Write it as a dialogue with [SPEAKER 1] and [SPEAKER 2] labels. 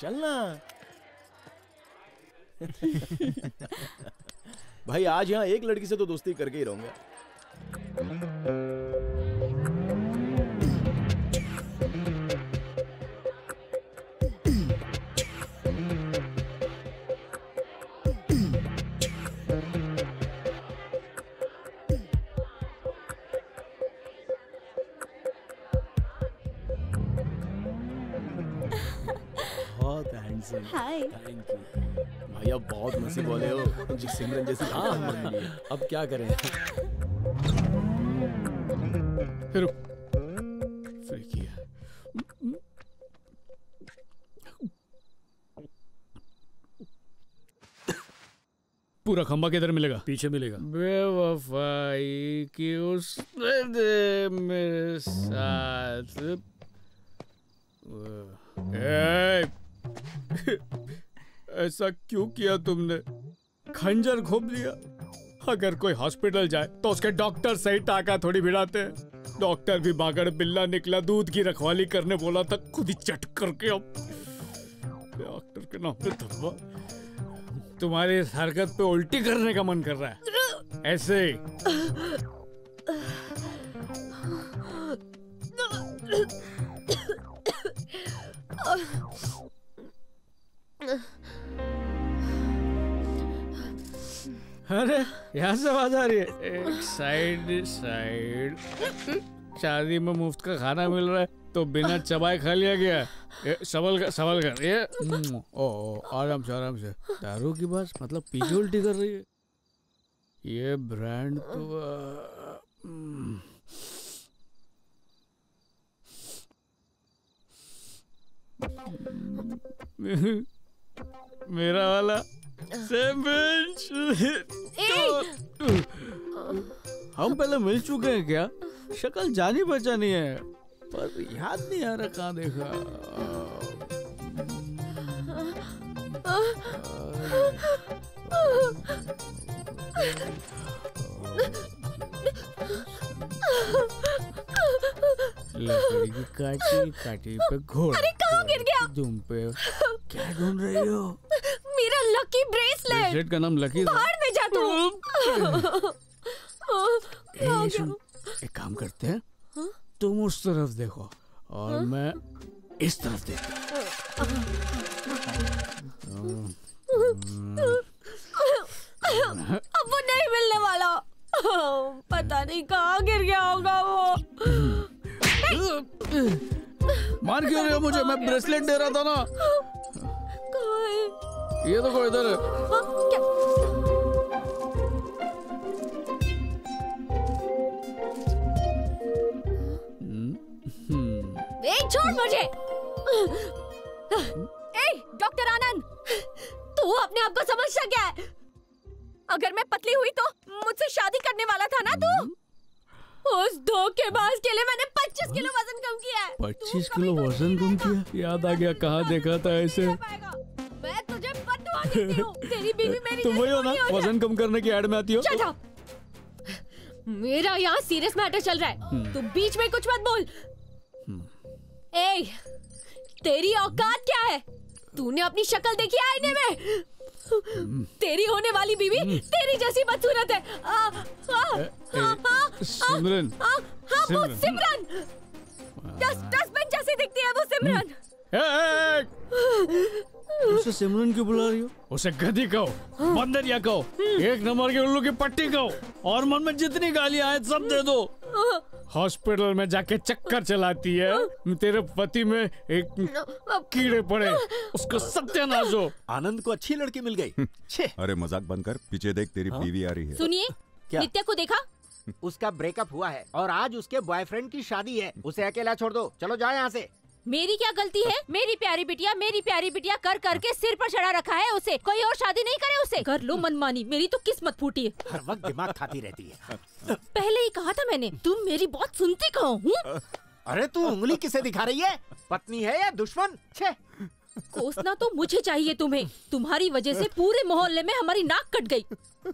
[SPEAKER 1] चलना। भाई आज यहाँ एक लड़की से तो दोस्ती करके ही रहूँगा। बहुत हैंडसम
[SPEAKER 2] हाय
[SPEAKER 1] थैंक यू आप बहुत नसीब वाले हो। जी सिमरन जैसी हाँ मिली
[SPEAKER 3] अब क्या करें?
[SPEAKER 4] फिर फिर किया। पूरा खंबा किधर मिलेगा?
[SPEAKER 3] पीछे मिलेगा।
[SPEAKER 4] बेवफाई की उसने दे मेरे साथ। ए, ऐसा क्यों किया तुमने खंजर घोप लिया अगर कोई हॉस्पिटल जाए तो उसके डॉक्टर सही टाका थोड़ी भिड़ाते हैं डॉक्टर भी बागड़ बिल्ला निकला दूध की रखवाली करने बोला था खुद ही चट करके अब डॉक्टर के नाम पे धब्बा तुम्हारी इस हरकत पे उल्टी करने का मन कर रहा है ऐसे ही अरे यहाँ से आवाज़ आ रही है। एक साइड साइड। शादी में मुफ़्त का खाना मिल रहा है तो बिना चबाए खा लिया गया। ए, सवाल कर सवाल कर ये। ओ, आराम से आराम से। दारू की बात मतलब पीछे उल्टी कर रही है। ये ब्रांड तो हम्म, मेरा वाला सेम बेंच हम पहले मिल चुके हैं क्या? शक्ल जानी पहचानी है। पर याद नहीं आ रहा कहाँ देखा। लकड़ी की काटी काटी पे घोड़ा।
[SPEAKER 2] अरे कहाँ गिर गया?
[SPEAKER 4] दुम पे। क्या ढूंढ रही हो?
[SPEAKER 2] मेरा लकी ब्रेसलेट
[SPEAKER 4] का नाम लकी
[SPEAKER 2] बाहर में जा तू
[SPEAKER 4] एक काम करते हैं। तुम उस तरफ़ देखो और हा? मैं इस तरफ़ देखता
[SPEAKER 2] अब वो नहीं मिलने वाला। पता नहीं कहाँ गिर गया होगा वो।
[SPEAKER 4] मार क्यों रहे हो मुझे? मैं ब्रेसलेट दे रहा था ना।
[SPEAKER 2] है
[SPEAKER 4] ये देखो इधर
[SPEAKER 2] हाँ, क्या? ए छोड़ मुझे। ए डॉक्टर आनंद तू अपने आप को समझता क्या है? अगर मैं पतली हुई तो मुझसे शादी करने वाला था ना तू? उस धोखेबाज के लिए मैंने 25 किलो वज़न कम किया है। तू
[SPEAKER 4] पच्चीस
[SPEAKER 2] कभी
[SPEAKER 4] किलो वज़न कम किया? याद आ गया कहा देखा था ऐसे
[SPEAKER 2] देती हूँ? तेरी बीवी मेरी
[SPEAKER 4] तुम वही हो ना। वज़न कम करने की एड में आती हो!
[SPEAKER 2] मेरा यहाँ सीरियस मैटर चल रहा है। तू बीच में कुछ मत बोल। ए तेरी औकात क्या है? तूने अपनी शक्ल देखी है आईने में? तेरी होने वाली बीवी तेरी जैसी बदसूरत है।
[SPEAKER 4] सिमरन।
[SPEAKER 2] हाँ वो
[SPEAKER 4] सिमरन।
[SPEAKER 2] सिमरन! डस्ट डस्टबिन जैसी दिखती है वो सिमरन।
[SPEAKER 4] उसे सिमरन क्यों बुला रही हो? उसे गधी कहो बंदरिया कहो एक नंबर के उल्लू की पट्टी कहो और मन में जितनी गालियाँ आए सब दे दो। हॉस्पिटल में जाके चक्कर चलाती है। तेरे पति में एक कीड़े पड़े उसको सत्यानाश हो।
[SPEAKER 1] आनंद को अच्छी लड़की मिल गई। छे।
[SPEAKER 5] अरे मज़ाक बंद कर पीछे देख तेरी बीवी आ रही है।
[SPEAKER 2] सुनिए
[SPEAKER 1] क्या?
[SPEAKER 2] नित्या को देखा?
[SPEAKER 6] उसका ब्रेकअप हुआ है और आज उसके बॉयफ्रेंड की शादी है। उसे अकेला छोड़ दो। चलो जाओ यहाँ से।
[SPEAKER 2] मेरी क्या गलती है? मेरी प्यारी बिटिया मेरी प्यारी बिटिया कर करके सिर पर चढ़ा रखा है उसे। कोई और शादी नहीं करे उसे। कर लो मनमानी मेरी तो किस्मत फूटी है।
[SPEAKER 6] हर वक्त दिमाग खाती रहती है।
[SPEAKER 2] पहले ही कहा था मैंने तुम मेरी बहुत सुनती कहो हूँ?
[SPEAKER 6] अरे तू उंगली किसे दिखा रही है? पत्नी है या दुश्मन? छे।
[SPEAKER 2] कोसना तो मुझे चाहिए तुम्हें। तुम्हारी वजह से पूरे मोहल्ले में हमारी नाक कट गई।